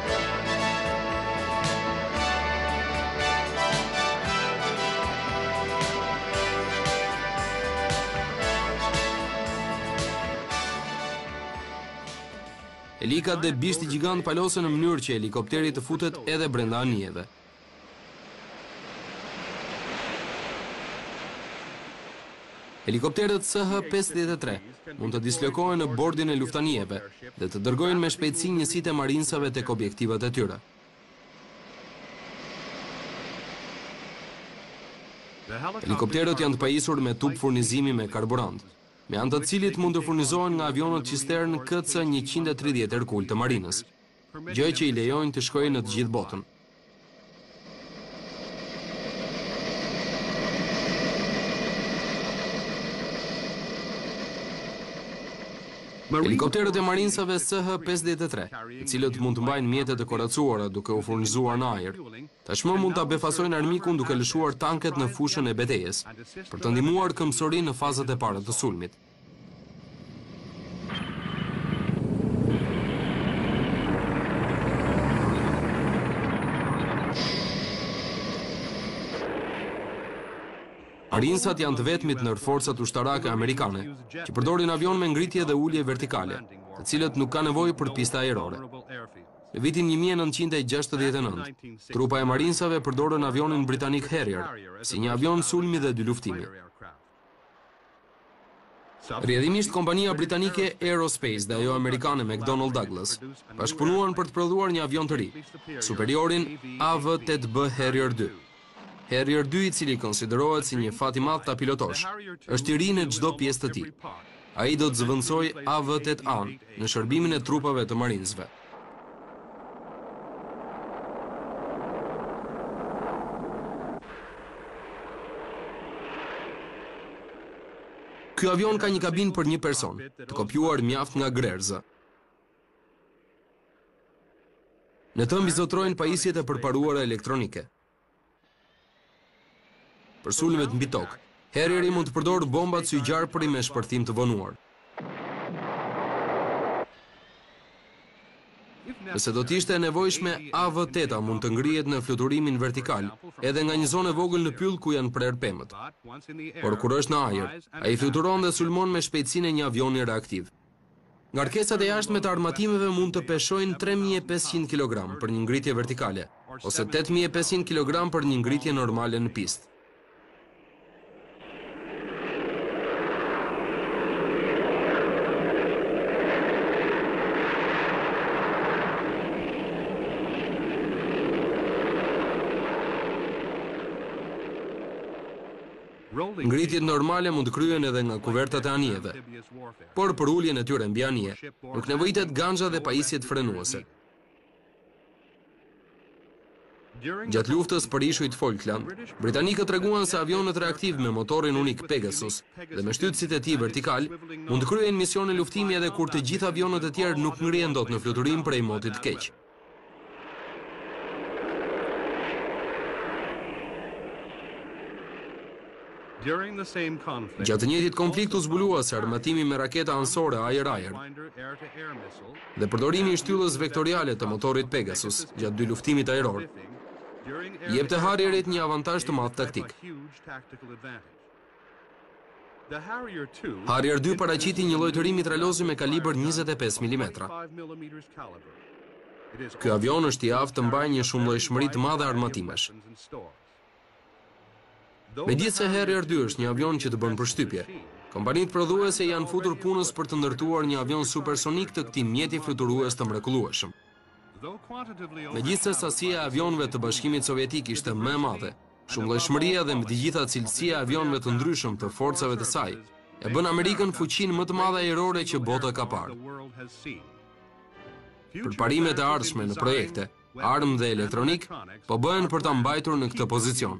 Speaker 1: Elikat dhe bishti gjigant palosen në mënyrë që helikopteri të futet edhe brenda anijeve. Helikopterët CH pesëdhjetë e tre mund të dislokohen në bordin e luftanijeve dhe të dërgojnë me shpejtësi njësitë e marinsave tek objektivat e tyre. Helikopterët janë të pajisur me tub furnizimi me karburant, me anë të cilit mund të furnizohen nga avionët cisternë KC njëqind e tridhjetë Herkul të Marinës. gjë që i lejojnë të shkojë në të gjithë botën. Helikopterët e marinsave CH-53, të cilët mund të mbajnë mjete të koracuara duke u furnizuar në ajër, tashmë mund ta befasojnë armikun duke lëshuar tanket në fushën e betejës, për të ndihmuar këmbësorinë në fazat e para të sulmit. Marinësat janë të vetmit ndër forcat ushtarake amerikane, që përdorin avion me ngritje dhe ulje vertikale, të cilët nuk kanë nevojë për pista ajrore. Në vitin 1969, trupa e Marinësave përdorën avionin britanik Harrier, si një avion sulmi dhe dyluftimi. Rrjedhimisht kompania britanike Aerospace dhe ajo amerikane McDonnell Douglas bashkëpunuan për të prodhuar një avion të ri, superiorin AV tetë B Harrier dy. Harrier dy i cili konsiderohet si një fat i madh ta pilotosh, është i ri në çdo pjesë të tij. Ai do të zëvendësojë AV tetë A-në në shërbimin e trupave të marinësve. Ky avion ka një kabinë për një person, të kopjuar mjaft nga grerëza. Në të mbizotërojnë pajisjet e përparuara elektronike. Për sulmet mbi tokë, Harrier-i mund të përdorë bombat sy gjarpëri me shpërthim të vonuar. Nëse do të ishte e nevojshme, AV-8-a mund të ngrihet në fluturimin vertikal, edhe nga një zonë e vogël në pyll ku janë prerë pemët. Por kur është në ajër, ai fluturon dhe sulmon me shpejtësinë e një avioni reaktiv. Ngarkesat e jashtme të armatimeve mund të peshojnë tre mijë e pesëqind kilogramë për një ngritje vertikale, ose tetë mijë e pesëqind kilogramë për një ngritje normale në pistë. Ngritjet normale mund të kryhen edhe nga kuvertat e anijeve, por për uljen e tyre mbi anije, nuk nevojitet ganxha dhe pajisjet frenuese. Gjatë luftës për ishujt Falkland, britanikët treguan se avionët reaktivë me motorin unik Pegasus dhe me shtytësit e tij vertikalë mund të kryejnë misione luftimi edhe kur të gjithë avionët e tjerë nuk ngrihen dot në fluturim prej motit të keq. Gjatë të njëjtit konflikt u zbulua se armatimi me raketa anësore ajër-ajër dhe përdorimi i shtysës vektoriale të motorit Pegasus gjatë dyluftimit ajror i jepte Harrier-it një avantazh të madh taktik. Harrier dy paraqiti një lloj të ri mitralozi me kalibër njëzet e pesë milimetra. Ky avion është i aftë të mbajë një shumëllojshmëri të madhe armatimesh. Megjithëse Harrier dy është një avion që të bën përshtypje, kompanitë prodhuese i janë futur punës për të ndërtuar një avion supersonik të këtij mjeti fluturues të mrekullueshëm. Megjithëse sasia e avionëve të Bashkimit Sovjetik ishte më e madhe, Shumëllojshmëria dhe mbi të gjitha cilësia e avionëve të ndryshëm të forcave të saj, e bën Amerikën fuqinë më të madhe ajrore që bota ka parë. Përparimet e ardhshme në projekte, armë dhe elektronikë, po bëhen për ta mbajtur në këtë pozicion.